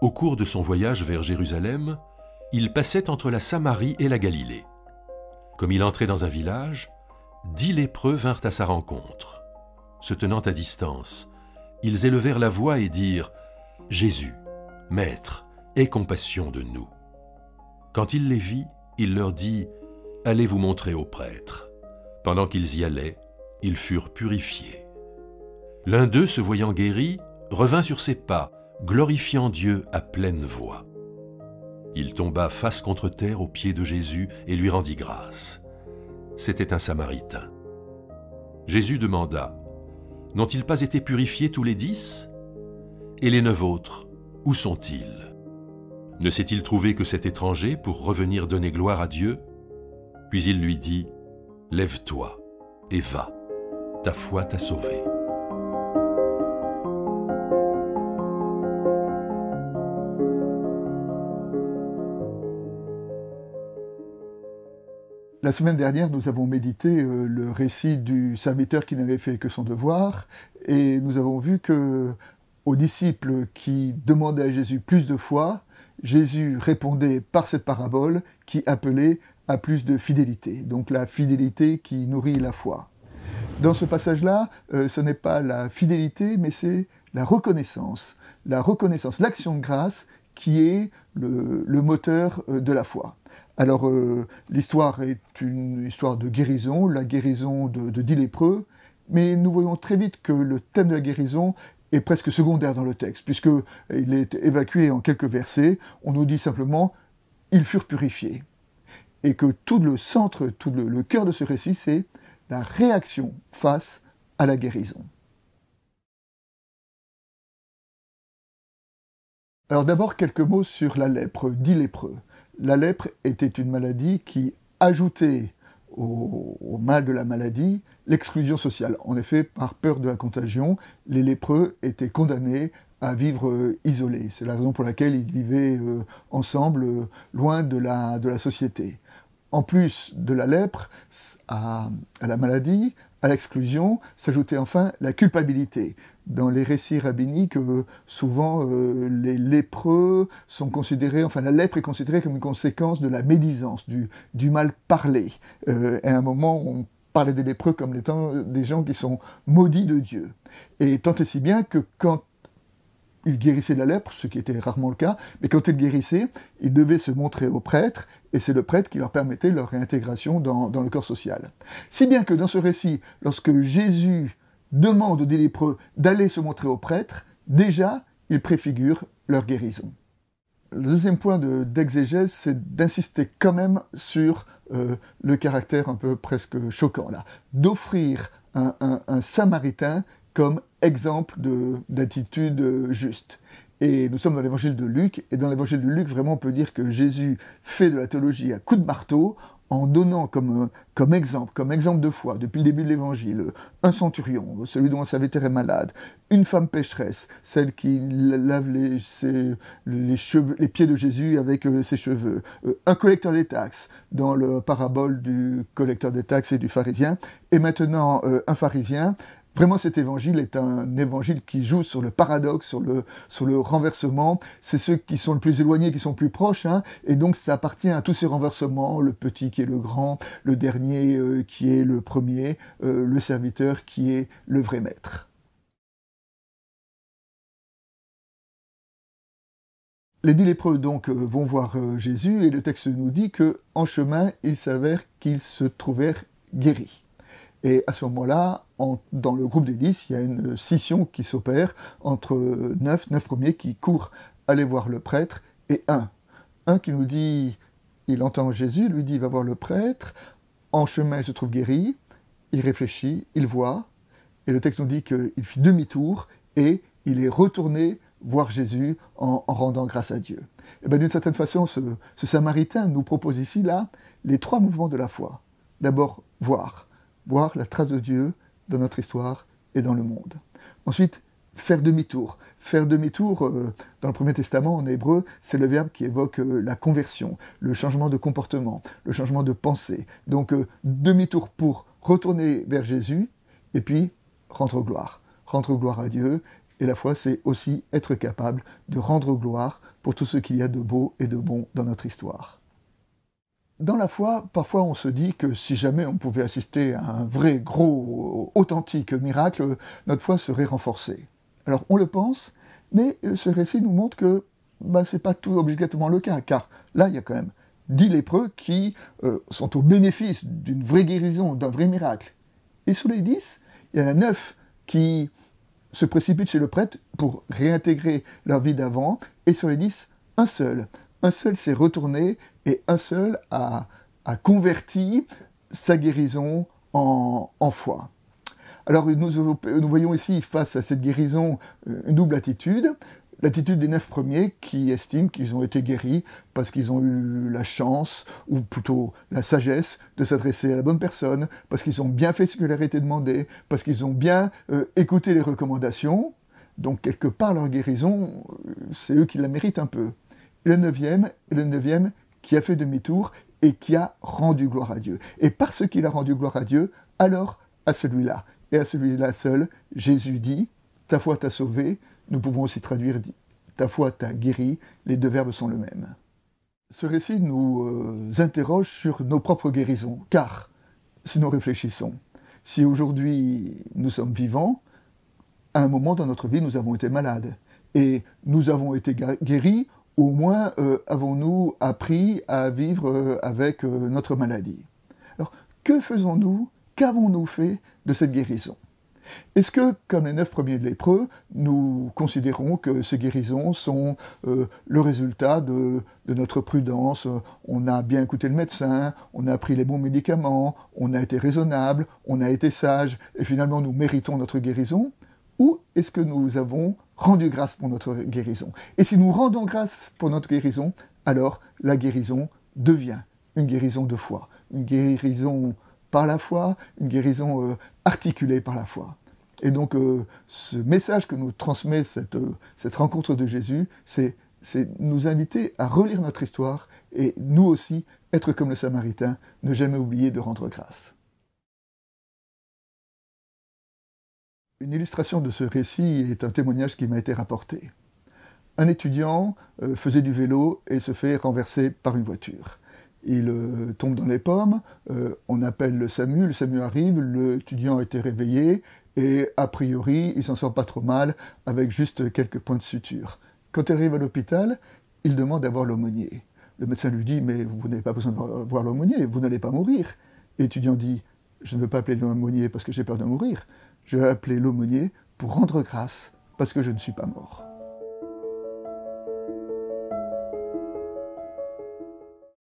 Au cours de son voyage vers Jérusalem, il passait entre la Samarie et la Galilée. Comme il entrait dans un village, dix lépreux vinrent à sa rencontre. Se tenant à distance, ils élevèrent la voix et dirent Jésus, Maître, aie compassion de nous. Quand il les vit, il leur dit Allez vous montrer au prêtre. Pendant qu'ils y allaient, ils furent purifiés. L'un d'eux, se voyant guéri, revint sur ses pas, glorifiant Dieu à pleine voix. Il tomba face contre terre aux pieds de Jésus et lui rendit grâce. C'était un Samaritain. Jésus demanda, N'ont-ils pas été purifiés tous les dix? Et les neuf autres, où sont-ils? Ne s'est-il trouvé que cet étranger pour revenir donner gloire à Dieu? Puis il lui dit, Lève-toi et va, ta foi t'a sauvé. La semaine dernière, nous avons médité euh, le récit du serviteur qui n'avait fait que son devoir, et nous avons vu que aux disciples qui demandaient à Jésus plus de foi, Jésus répondait par cette parabole qui appelait à plus de fidélité, donc la fidélité qui nourrit la foi. Dans ce passage-là, euh, ce n'est pas la fidélité, mais c'est la reconnaissance, la reconnaissance, l'action de grâce qui est le moteur euh, de la foi. Alors, euh, l'histoire est une histoire de guérison, la guérison de, dix lépreux, mais nous voyons très vite que le thème de la guérison est presque secondaire dans le texte, puisqu'il est évacué en quelques versets. On nous dit simplement ils furent purifiés. Et que tout le centre, tout le cœur de ce récit, c'est la réaction face à la guérison. Alors d'abord quelques mots sur la lèpre, dix lépreux la lèpre était une maladie qui ajoutait au, mal de la maladie l'exclusion sociale. En effet, par peur de la contagion, les lépreux étaient condamnés à vivre euh, isolés. C'est la raison pour laquelle ils vivaient euh, ensemble, euh, loin de la, de la société. En plus de la lèpre, à la maladie, à l'exclusion, s'ajoutait enfin la culpabilité dans les récits rabbiniques, euh, souvent euh, les lépreux sont considérés, enfin la lèpre est considérée comme une conséquence de la médisance, du, mal parlé. Euh, à un moment, on parlait des lépreux comme étant des gens qui sont maudits de Dieu. Et tant et si bien que quand ils guérissaient la lèpre, ce qui était rarement le cas, mais quand ils guérissaient, ils devaient se montrer au prêtre, et c'est le prêtre qui leur permettait leur réintégration dans le corps social. Si bien que dans ce récit, lorsque Jésus demande aux lépreux d'aller se montrer au prêtre, déjà, il préfigure leur guérison. Le deuxième point d'exégèse, c'est d'insister quand même sur euh, le caractère un peu presque choquant, là, d'offrir un, un, samaritain comme exemple d'attitude juste. Et nous sommes dans l'évangile de Luc, et dans l'évangile de Luc, vraiment, on peut dire que Jésus fait de la théologie à coups de marteau, en donnant comme, comme exemple, comme exemple de foi, depuis le début de l'évangile, un centurion, celui dont un serviteur est malade, une femme pécheresse, celle qui lave les, les, cheveux, les pieds de Jésus avec euh, ses cheveux, euh, un collecteur des taxes, dans le parabole du collecteur des taxes et du pharisien, et maintenant euh, un pharisien, Vraiment, cet évangile est un évangile qui joue sur le paradoxe, sur le, le renversement. C'est ceux qui sont le plus éloignés, qui sont plus proches, hein, et donc ça appartient à tous ces renversements, le petit qui est le grand, le dernier euh, qui est le premier, euh, le serviteur qui est le vrai maître. Les dix lépreux donc euh, vont voir Jésus et le texte nous dit que en chemin, il s'avère qu'ils se trouvèrent guéris. Et à ce moment-là, dans le groupe des dix, il y a une scission qui s'opère entre neuf, neuf premiers qui courent aller voir le prêtre, et un. Un qui nous dit, il entend Jésus, lui dit, va voir le prêtre, en chemin il se trouve guéri, il réfléchit, il voit, et le texte nous dit qu'il fit demi-tour, et il est retourné voir Jésus en, rendant grâce à Dieu. Et bien d'une certaine façon, ce, ce Samaritain nous propose ici, là, les trois mouvements de la foi. D'abord, voir voir la trace de Dieu dans notre histoire et dans le monde. Ensuite, faire demi-tour. Faire demi-tour, euh, dans le Premier Testament, en hébreu, c'est le verbe qui évoque euh, la conversion, le changement de comportement, le changement de pensée. Donc, euh, demi-tour pour retourner vers Jésus et puis rendre gloire. Rendre gloire à Dieu Et la foi, c'est aussi être capable de rendre gloire pour tout ce qu'il y a de beau et de bon dans notre histoire. Dans la foi, parfois on se dit que si jamais on pouvait assister à un vrai, gros, authentique miracle, notre foi serait renforcée. Alors on le pense, mais ce récit nous montre que bah, ce n'est pas tout obligatoirement le cas, car là il y a quand même dix lépreux qui euh, sont au bénéfice d'une vraie guérison, d'un vrai miracle. Et sous les dix, il y en a neuf qui se précipitent chez le prêtre pour réintégrer leur vie d'avant, et sur les dix, un seul. Un seul s'est retourné et un seul a, converti sa guérison en, foi. Alors nous, voyons ici, face à cette guérison, une double attitude l'attitude des neuf premiers qui estiment qu'ils ont été guéris parce qu'ils ont eu la chance, ou plutôt la sagesse, de s'adresser à la bonne personne, parce qu'ils ont bien fait ce qui leur était demandé, parce qu'ils ont bien euh, écouté les recommandations. Donc quelque part leur guérison, euh, c'est eux qui la méritent un peu. Le neuvième, le neuvième qui a fait demi-tour et qui a rendu gloire à Dieu. Et parce qu'il a rendu gloire à Dieu, alors à celui-là, et à celui-là seul, Jésus dit, ta foi t'a sauvé, nous pouvons aussi traduire ta foi t'a guéri, les deux verbes sont le même. Ce récit nous euh, interroge sur nos propres guérisons, car si nous réfléchissons, si aujourd'hui nous sommes vivants, à un moment dans notre vie nous avons été malades, et nous avons été guéris, au moins euh, avons-nous appris à vivre euh, avec notre maladie. Alors, que faisons-nous Qu'avons-nous fait de cette guérison? Est-ce que, comme les neuf premiers lépreux, nous considérons que ces guérisons sont euh, le résultat de, notre prudence? On a bien écouté le médecin, on a pris les bons médicaments, on a été raisonnable, on a été sage, et finalement nous méritons notre guérison? Ou est-ce que nous avons rendu grâce pour notre guérison Et si nous rendons grâce pour notre guérison, alors la guérison devient une guérison de foi, une guérison par la foi, une guérison euh, articulée par la foi. Et donc euh, ce message que nous transmet cette, euh, cette rencontre de Jésus, c'est nous inviter à relire notre histoire et nous aussi être comme le Samaritain, ne jamais oublier de rendre grâce. Une illustration de ce récit est un témoignage qui m'a été rapporté. Un étudiant faisait du vélo et se fait renverser par une voiture il euh, tombe dans les pommes, euh, on appelle le SAMU, le SAMU arrive, l'étudiant a été réveillé, et a priori, il s'en sort pas trop mal, avec juste quelques points de suture. Quand il arrive à l'hôpital, il demande à voir l'aumônier. Le médecin lui dit, mais vous n'avez pas besoin de voir l'aumônier, vous n'allez pas mourir. L'étudiant dit, je ne veux pas appeler l'aumônier parce que j'ai peur de mourir, je vais appeler l'aumônier pour rendre grâce, parce que je ne suis pas mort.